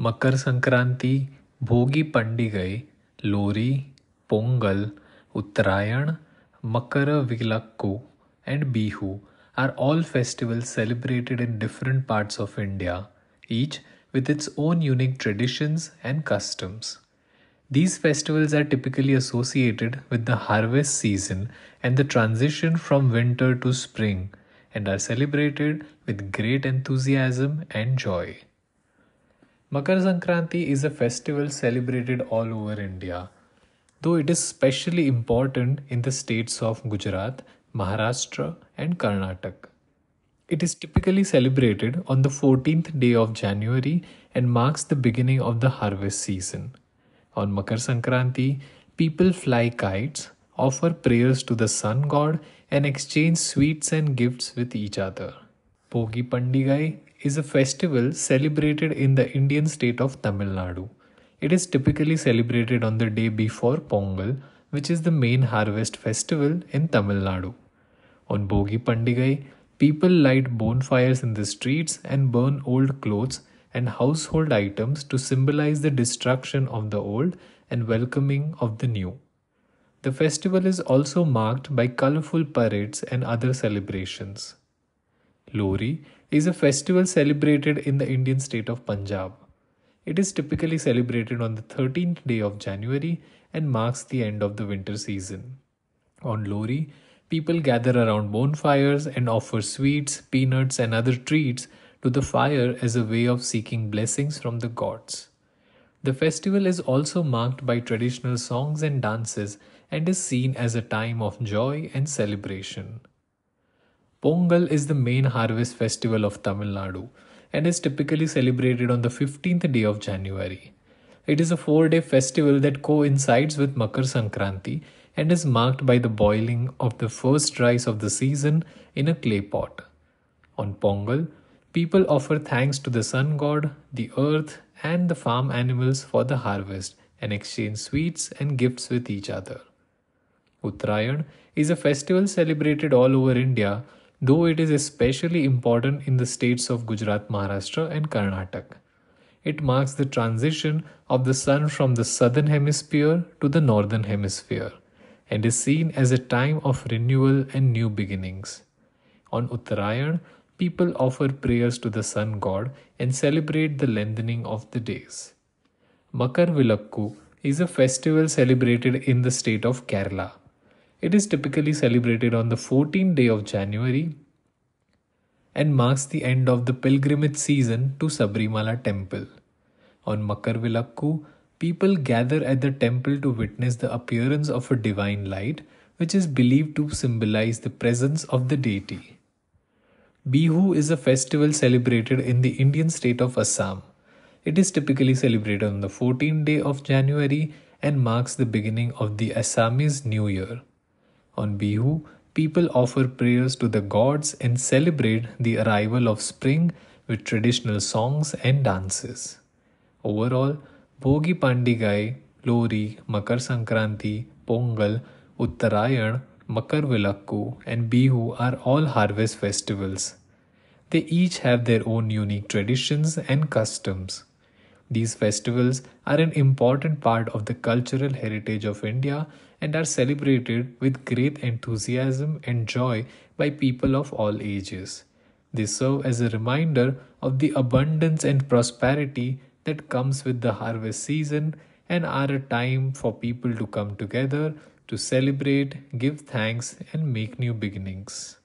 Makar Sankranti, Bhogi Pandigai, Lohri, Pongal, Uttarayan, Makara Vilakku, and Bihu are all festivals celebrated in different parts of India, each with its own unique traditions and customs. These festivals are typically associated with the harvest season and the transition from winter to spring and are celebrated with great enthusiasm and joy. Makar Sankranti is a festival celebrated all over India, though it is especially important in the states of Gujarat, Maharashtra, and Karnataka. It is typically celebrated on the 14th day of January and marks the beginning of the harvest season. On Makar Sankranti, people fly kites, offer prayers to the sun god, and exchange sweets and gifts with each other. Bhogi Pandigai is a festival celebrated in the Indian state of Tamil Nadu. It is typically celebrated on the day before Pongal, which is the main harvest festival in Tamil Nadu. On Bhogi Pandigai, people light bonfires in the streets and burn old clothes and household items to symbolize the destruction of the old and welcoming of the new. The festival is also marked by colorful parades and other celebrations. Lohri is a festival celebrated in the Indian state of Punjab. It is typically celebrated on the 13th day of January and marks the end of the winter season. On Lohri, people gather around bonfires and offer sweets, peanuts, and other treats to the fire as a way of seeking blessings from the gods. The festival is also marked by traditional songs and dances and is seen as a time of joy and celebration. Pongal is the main harvest festival of Tamil Nadu and is typically celebrated on the 15th day of January. It is a four day festival that coincides with Makar Sankranti and is marked by the boiling of the first rice of the season in a clay pot. On Pongal, People offer thanks to the sun god, the earth, and the farm animals for the harvest and exchange sweets and gifts with each other. Uttarayan is a festival celebrated all over India, though it is especially important in the states of Gujarat, Maharashtra, and Karnataka. It marks the transition of the sun from the southern hemisphere to the northern hemisphere and is seen as a time of renewal and new beginnings. On Uttarayan, people offer prayers to the sun god and celebrate the lengthening of the days. Makar Vilakku is a festival celebrated in the state of Kerala. It is typically celebrated on the 14th day of January and marks the end of the pilgrimage season to Sabarimala temple. On Makar Vilakku, people gather at the temple to witness the appearance of a divine light, which is believed to symbolize the presence of the deity. Bihu is a festival celebrated in the Indian state of Assam. It is typically celebrated on the 14th day of January and marks the beginning of the Assamese New Year. On Bihu, people offer prayers to the gods and celebrate the arrival of spring with traditional songs and dances. Overall, Bhogi Pandigai, Lohri, Makar Sankranti, Pongal, Uttarayan, Makar Vilakku, and Bihu are all harvest festivals. They each have their own unique traditions and customs. These festivals are an important part of the cultural heritage of India and are celebrated with great enthusiasm and joy by people of all ages. They serve as a reminder of the abundance and prosperity that comes with the harvest season and are a time for people to come together to celebrate, give thanks, and make new beginnings.